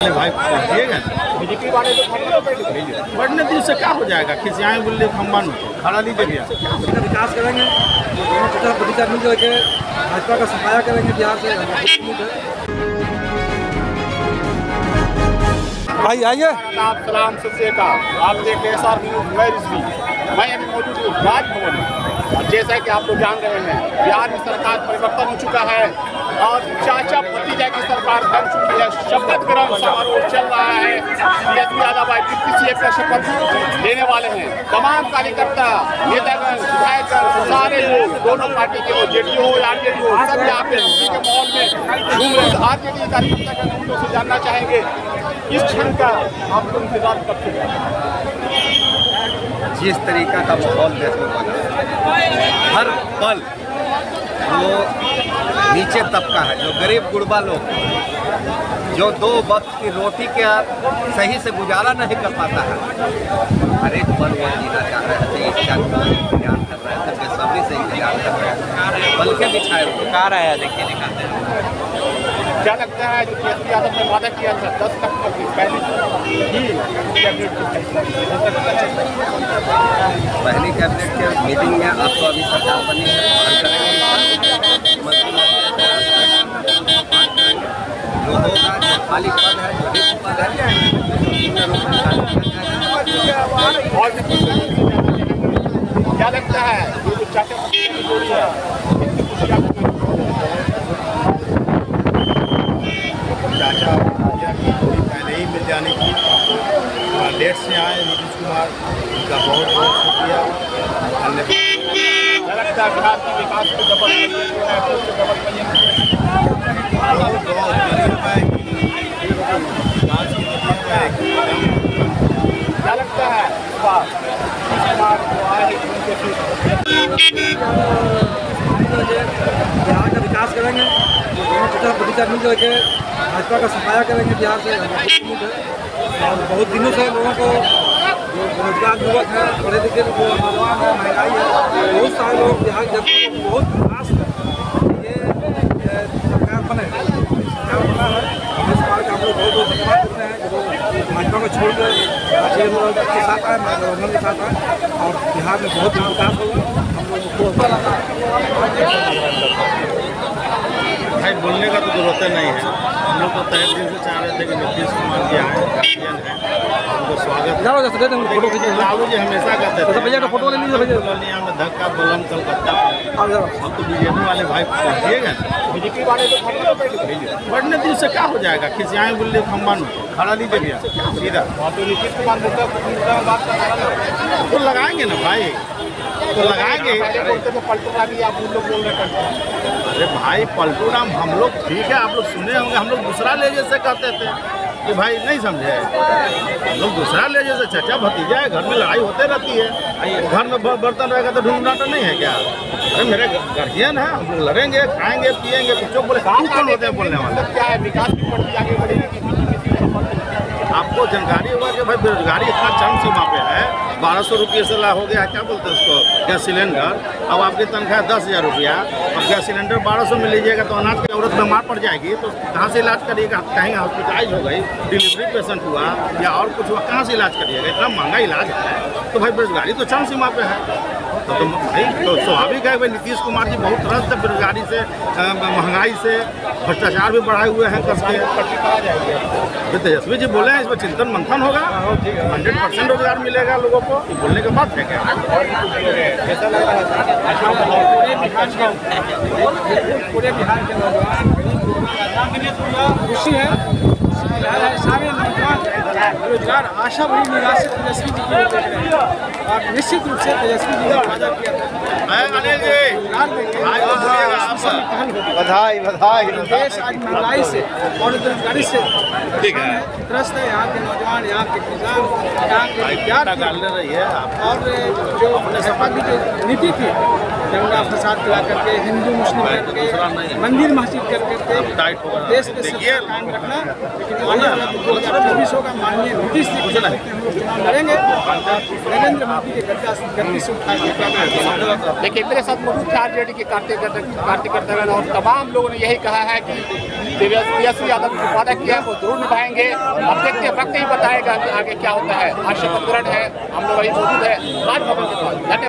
अरे भाई पहुंचिएगा बीजेपी वाले तो हो बढ़ने दिन से क्या हो जाएगा? खिसियाए बोले खम्बा नु खड़ा लीजिए भैया। विकास करेंगे। दोनों पचास प्रतिशत मिल करके भाजपा का सफाया करेंगे बिहार से। है आइए। आइए आप सलाम सत श्रीकाल आप देख रहे हैं एस आर न्यूज़ मैं रिजवी मैं अभी मौजूद हूँ राजभवन। में और जैसा कि आप लोग जान रहे हैं बिहार में सरकार परिवर्तन हो चुका है। और चाचा भतीजा की सरकार बन चुकी है समारोह चल रहा है तेजस्वी यादव आई पी का शपथ लेने वाले हैं तमाम कार्यकर्ता नेतागण विधायकगण सारे लोग दोनों पार्टी के हो जेडीयू हो या डी हो सब यहाँ पे के माहौल में घूम रहे हैं आरजेडी कार्यकर्ता हम लोग से जानना चाहेंगे इस क्षण का आप लोग इंतज़ार कब हैं? जिस तरीका का माहौल देश में बना, हर पल जो नीचे तबका है जो गरीब गुड़बा लोग जो दो वक्त की रोटी के सही से गुजारा नहीं कर पाता है। हर एक पल वो जीना चाह रहे थे इस का इंतज़ार कर रहे थे बेसब्री से इंतज़ार कर रहे हैं। बल के बिछाए हुए। कार आया देखिए निकालते हैं। क्या लगता है जो तेजस्वी यादव ने वादा किया था दस तक की पहले ही कैबिनेट की पहली कैबिनेट के मीटिंग में आपको अभी सरकार बनी है बाहर करेंगे जो होगा जो खाली पद है। और क्या लगता है? चाचा की जोड़ी पहले ही मिल जाने की। लेट से आए नीतीश कुमार, उनका बहुत बहुत शुक्रिया धन्यवाद लगता है बिहार के विकास को डबल करिए जो है फिर से डबल करिए बहुत बहुत दिल्ली पाएगी विकास की दिल्ली पाएगी क्या लगता है इस बार नीतीश कुमार जो आए हैं उनके फिर बिहार का विकास करेंगे। पचास प्रतिशत मिल करके भाजपा का सफाया करेंगे बिहार से और बहुत दिनों से लोगों को जो बेरोजगार युवक है पढ़े लिखे जो नौजवान है महँगाई है बहुत सारे लोग बिहार की जनता को बहुत आस है ये ये सरकार बने सरकार बना है नीतीश कुमार का हम लोग बहुत बहुत धन्यवाद देते हैं जो लोग भाजपा को छोड़कर अच्छे लोगों के साथ आए मनोरंजन के साथ आए और बिहार में बहुत विकास होगा। हम लोग भाई बोलने का तो ज़रूरत नहीं है। हम लोग तो तय दिन से चाह रहे थे कि नीतीश कुमार जी आए गार्जियन है। उनको स्वागत। लालू जी हमेशा कहते तो भैया का फ़ोटो ले लीजिए भैया। में धक्का बलम कलकत्ता हम तो बीजेपी वाले भाई पहुंचिएगा बीजेपी वाले तो हो बढ़ने दिन से क्या हो जाएगा? खिसियाए बोले खम्बा नु खड़ा लीजिए भैया सीधा। वहाँ तो नीतीश कुमार मुद्दा बात कर रहा है लगाएँगे ना भाई? तो लगाएँगे। हैं अरे भाई पलटू राम हम लोग ठीक है आप लोग सुने होंगे हम लोग दूसरा ले जैसे कहते थे कि भाई नहीं समझे। हम लोग दूसरा ले जैसे चचा भतीजा है घर में लड़ाई होते रहती है। घर में बर्तन रहेगा तो ढूंढना तो नहीं है क्या? अरे मेरे गार्जियन है हम लोग लड़ेंगे खाएँगे पिएँगे कुछ बोले काम कौन होते हैं बोलने वाले। क्या है? विकास की प्रति आगे बढ़ेगी आपको जानकारी होगा कि भाई बेरोजगारी इतना चरम सीमा पे है बारह सौ रुपये से ला हो गया, क्या बोलते हैं उसको? Gas cylinder. अब आपकी तनख्वाह दस हज़ार रुपया। अब गैस सिलेंडर बारह सौ में लीजिएगा तो अनाज की औरत बीमार पड़ जाएगी तो कहाँ से इलाज करिएगा? कहीं हॉस्पिटलाइज हो गई डिलीवरी पेशेंट हुआ, या और कुछ हुआ, कहाँ से इलाज करिएगा? इतना महँगा इलाज है। तो भाई बेरोजगारी तो चरम सीमा पे है। तो, तो भाई तो स्वाभाविक है भाई नीतीश कुमार जी बहुत तरह से बेरोजगारी से महँगाई से भ्रष्टाचार भी बढ़ाए हुए हैं कस के तो तेजस्वी जी बोले हैं इस पर चिंतन मंथन होगा। हंड्रेड परसेंट रोज़गार मिलेगा लोगों को। बोलने के बाद है क्या पूरे बिहार के नौजवान खुशी है। सारे नौजवान रोज़गार आशा भरी निराश से तेजस्वी जी की ओर देख रहे हैं। और निश्चित रूप से तेजस्वी जी ने वादा किया बधाई बधाई। देश आज महँगाई से और बेरोजगारी से त्रस्त है। यहाँ के नौजवान यहाँ के किसान यहाँ के विद्यार्थी। है और जो सपा की जो नीति थी दंगा फसाद करा करके हिंदू मुस्लिम भाई, दूसरा नहीं करके मंदिर मस्जिद कर करके ना। देश पे देखिए, सत्ता कायम रखना। लेकिन आने वाला दो हज़ार चौबीस होगा माननीय नीतीश जी कुछ हम लोग चुनाव लड़ेंगे। नरेंद्र मोदी के गद्दा से उठा के देखिए मेरे साथ मौजूद थे आरजेडी के कार्यकर्ता कार्यकर्तागण और तमाम लोगों ने यही कहा है कि तेजस्वी यादव जो वादा किया है वो ज़रूर निभाएँगे। अब देखते हैं वक्त ही बताएगा कि आगे क्या होता है। ग्रहण है हम लोग वही मौजूद है। राजभवन के पास